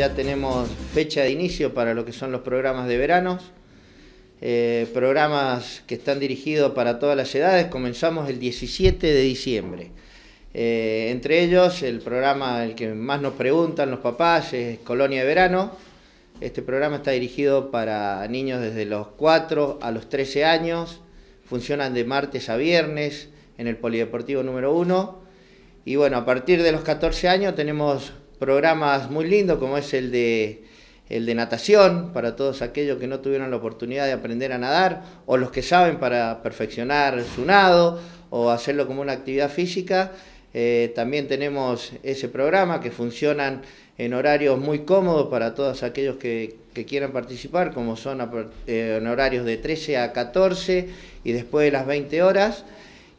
ya tenemos fecha de inicio para lo que son los programas de veranos. Eh, programas que están dirigidos para todas las edades. Comenzamos el 17 de diciembre. Eh, entre ellos, el programa el que más nos preguntan los papás es Colonia de Verano. Este programa está dirigido para niños desde los 4 a los 13 años. Funcionan de martes a viernes en el Polideportivo número 1. Y bueno, a partir de los 14 años tenemos programas muy lindos como es el de, el de natación, para todos aquellos que no tuvieron la oportunidad de aprender a nadar, o los que saben para perfeccionar su nado, o hacerlo como una actividad física. Eh, también tenemos ese programa que funcionan en horarios muy cómodos para todos aquellos que, quieran participar, como son eh, en horarios de 13 a 14 y después de las 20 horas.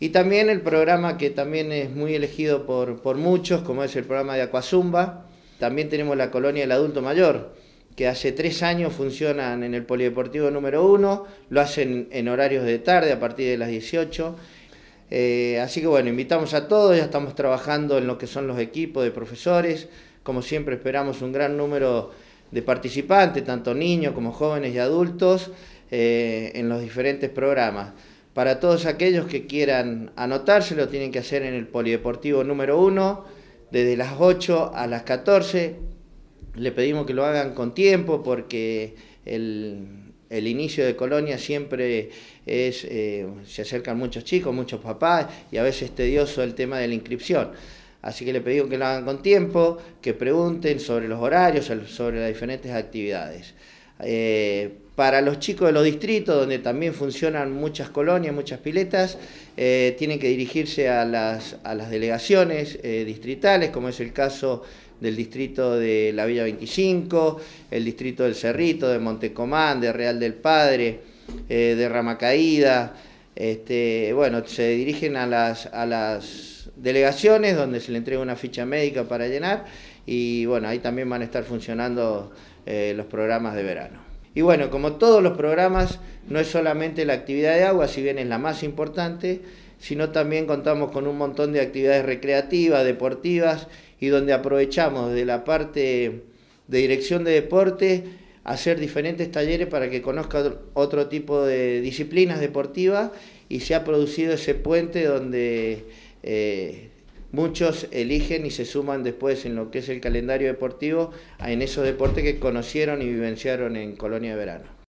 Y también el programa que también es muy elegido por, por muchos, como es el programa de Acuazumba. También tenemos la colonia del adulto mayor, que hace tres años funcionan en el Polideportivo número uno, lo hacen en horarios de tarde a partir de las 18. Eh, así que bueno, invitamos a todos, ya estamos trabajando en lo que son los equipos de profesores. Como siempre esperamos un gran número de participantes, tanto niños como jóvenes y adultos, eh, en los diferentes programas. Para todos aquellos que quieran anotarse, lo tienen que hacer en el Polideportivo número 1, desde las 8 a las 14. Le pedimos que lo hagan con tiempo porque el, inicio de Colonia siempre es, eh, se acercan muchos chicos, muchos papás y a veces es tedioso el tema de la inscripción. Así que le pedimos que lo hagan con tiempo, que pregunten sobre los horarios, sobre las diferentes actividades. Eh, para los chicos de los distritos, donde también funcionan muchas colonias, muchas piletas, eh, tienen que dirigirse a las, a las delegaciones eh, distritales, como es el caso del distrito de la Villa 25, el distrito del Cerrito, de Montecomán, de Real del Padre, de Ramacaída. Este, bueno, se dirigen a las, a las delegaciones donde se le entrega una ficha médica para llenar y bueno, ahí también van a estar funcionando eh, los programas de verano. Y bueno, como todos los programas, no es solamente la actividad de agua, si bien es la más importante, sino también contamos con un montón de actividades recreativas, deportivas, y donde aprovechamos de la parte de dirección de deporte hacer diferentes talleres para que conozca otro tipo de disciplinas deportivas y se ha producido ese puente donde eh, muchos eligen y se suman después en lo que es el calendario deportivo en esos deportes que conocieron y vivenciaron en Colonia de Verano.